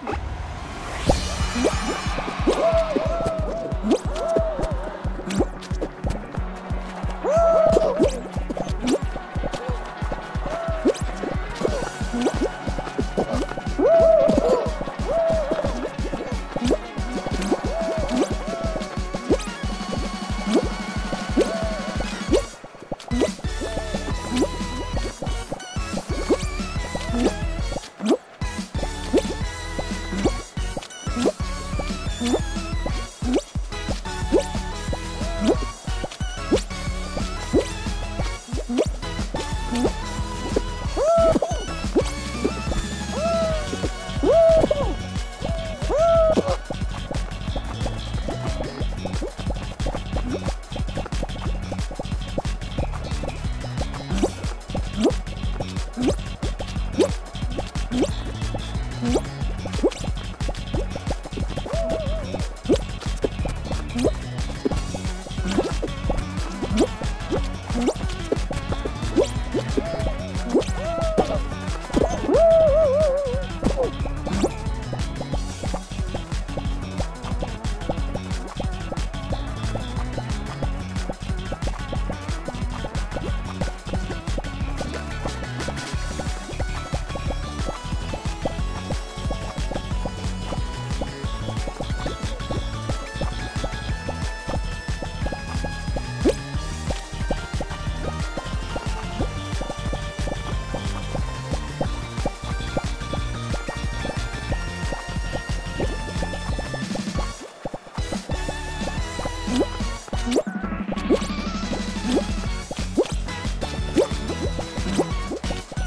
Oh!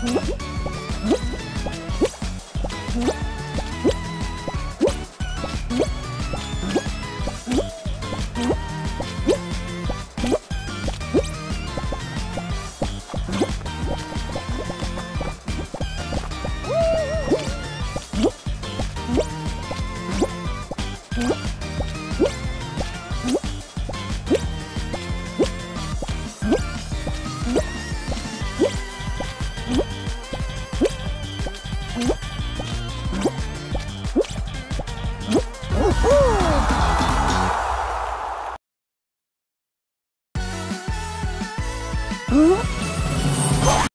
What?